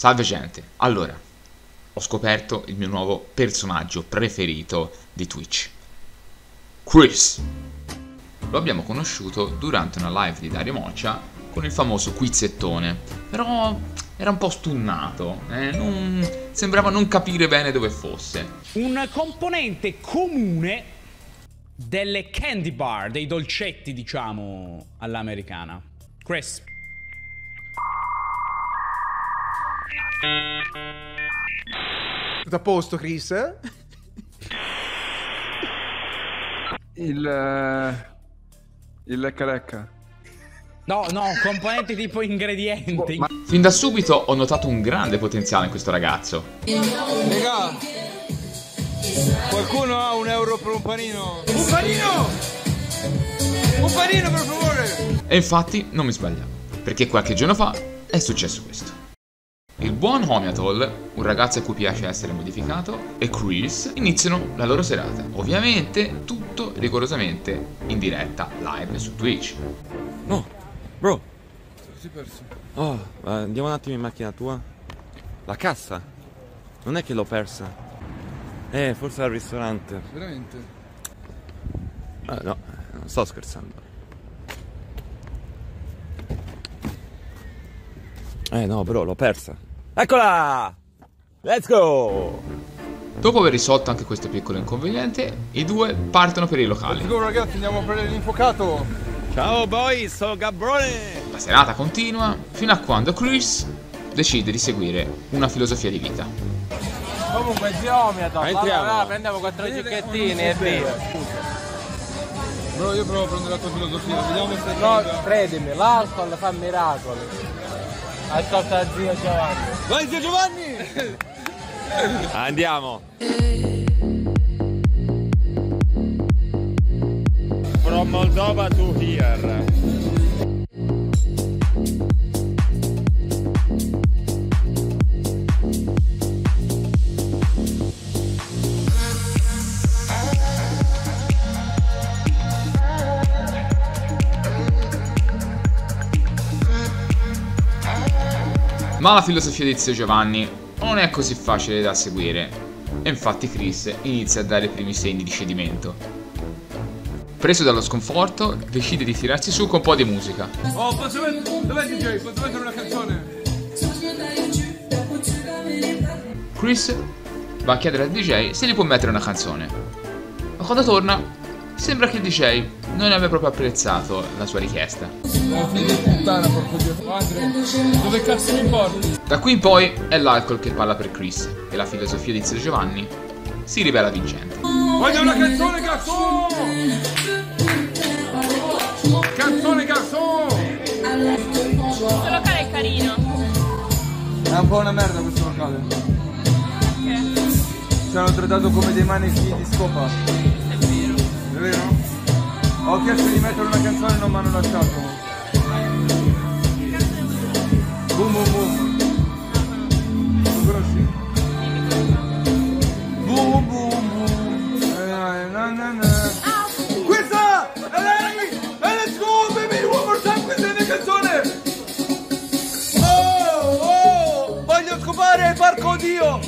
Salve gente, allora, ho scoperto il mio nuovo personaggio preferito di Twitch. Chris. Lo abbiamo conosciuto durante una live di Dario Moccia con il famoso quizzettone, però era un po' stunnato, eh? non... sembrava non capire bene dove fosse. Un componente comune delle candy bar, dei dolcetti diciamo all'americana. Chris. Tutto a posto, Chris? Il... eh, Il lecca lecca. No, no, componenti tipo ingredienti. Ma- Fin da subito ho notato un grande potenziale in questo ragazzo. Raga, qualcuno ha un euro per un panino? Un panino! Un panino, per favore! E infatti non mi sbagliavo, perché qualche giorno fa è successo questo. Il buon Homiatol, un ragazzo a cui piace essere modificato, e Chris iniziano la loro serata. Ovviamente tutto rigorosamente in diretta live su Twitch. No, bro. Si è perso. Oh, andiamo un attimo in macchina tua. La cassa? Non è che l'ho persa. Eh, forse al ristorante. Veramente? Eh, no, non sto scherzando. Eh no, bro, l'ho persa. Eccola! Let's go! Dopo aver risolto anche questo piccolo inconveniente, i due partono per i locali. Let's go ragazzi, andiamo a prendere l'infuocato. Ciao boys, sono Gabrone! La serata continua fino a quando Chris decide di seguire una filosofia di vita. Comunque geometra, Entriamo. allora prendiamo quattro cicchettini e via. Bro, io provo a prendere la tua filosofia, vediamo se No, credimi, l'alcol fa miracoli. Ascolta zio Giovanni. Vai zio Giovanni! Andiamo! From Moldova to here. Ma la filosofia di zio Giovanni non è così facile da seguire e infatti Chris inizia a dare i primi segni di cedimento. Preso dallo sconforto, decide di tirarsi su con un po' di musica. Oh, posso mettere... Dov'è DJ? Posso mettere una canzone? Chris va a chiedere al DJ se gli può mettere una canzone. Ma quando torna, sembra che il DJ non abbia proprio apprezzato la sua richiesta. Figlio di puttana, porco dio. Andre, dove cazzo mi porti? Da qui in poi è l'alcol che parla per Chris e la filosofia di zio Giovanni si rivela vincente. Voglio una canzone, cazzo! Canzone, cazzo! Questo locale è carino. È un po' una merda questo locale. Perché? Ci hanno trattato come dei manichi di scopa. Vero. Ho chiesto di mettere una canzone e non mi hanno lasciato. Boom boom boom. Lo conosci? Boom boom boom. Eh, na, na, na. Questa è lei! E let's go baby! One more time, questa è la mia canzone! Oh! Oh! Voglio scopare il parco Dio!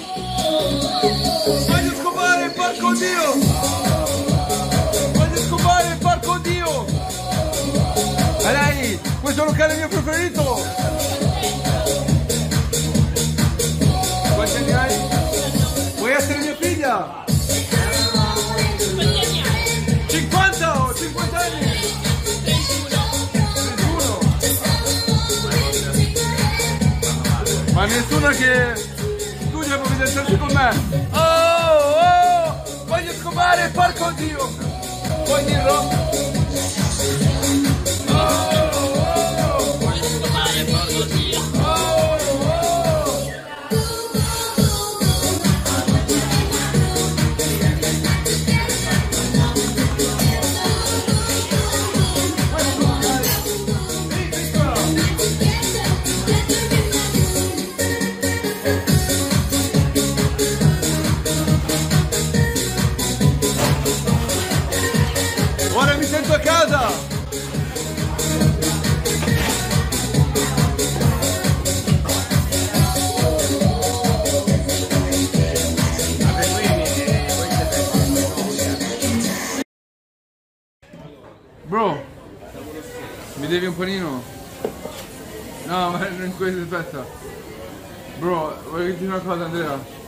Questo locale è il mio preferito! Quanti hai? Vuoi essere mia figlia? 50 o 50 anni? 31 Ma nessuna che studia può fidanzarsi con me Oh oh Voglio scopare il parco Dio Puoi dirlo? Bro, mi devi un panino? No, ma non questo, aspetta. Bro, voglio dirti una cosa, Andrea.